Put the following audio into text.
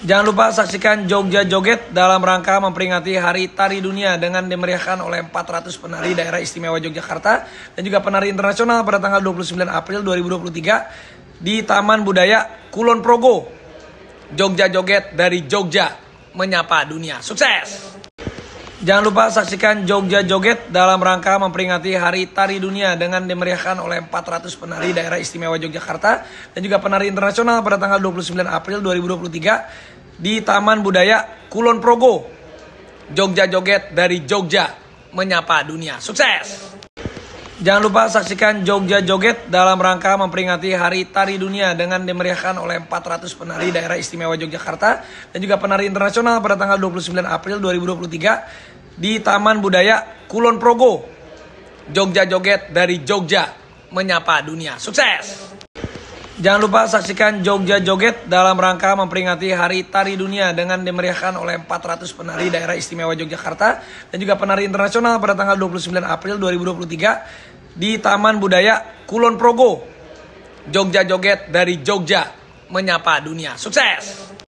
Jangan lupa saksikan Jogja Joget dalam rangka memperingati Hari Tari Dunia dengan dimeriahkan oleh 400 penari daerah istimewa Yogyakarta dan juga penari internasional pada tanggal 29 April 2023 di Taman Budaya Kulon Progo. Jogja Joget dari Jogja menyapa dunia. Sukses! Jangan lupa saksikan Jogja Joget dalam rangka memperingati Hari Tari Dunia dengan dimeriahkan oleh 400 penari daerah istimewa Yogyakarta dan juga penari internasional pada tanggal 29 April 2023 di Taman Budaya Kulon Progo. Jogja Joget dari Jogja menyapa dunia. Sukses! Jangan lupa saksikan Jogja Joget dalam rangka memperingati Hari Tari Dunia dengan dimeriahkan oleh 400 penari daerah istimewa Yogyakarta dan juga penari internasional pada tanggal 29 April 2023 di Taman Budaya Kulon Progo. Jogja Joget dari Jogja menyapa dunia. Sukses! Jangan lupa saksikan Jogja Joget dalam rangka memperingati Hari Tari Dunia dengan dimeriahkan oleh 400 penari daerah istimewa Yogyakarta dan juga penari internasional pada tanggal 29 April 2023 di Taman Budaya Kulon Progo. Jogja Joget dari Jogja menyapa dunia. Sukses!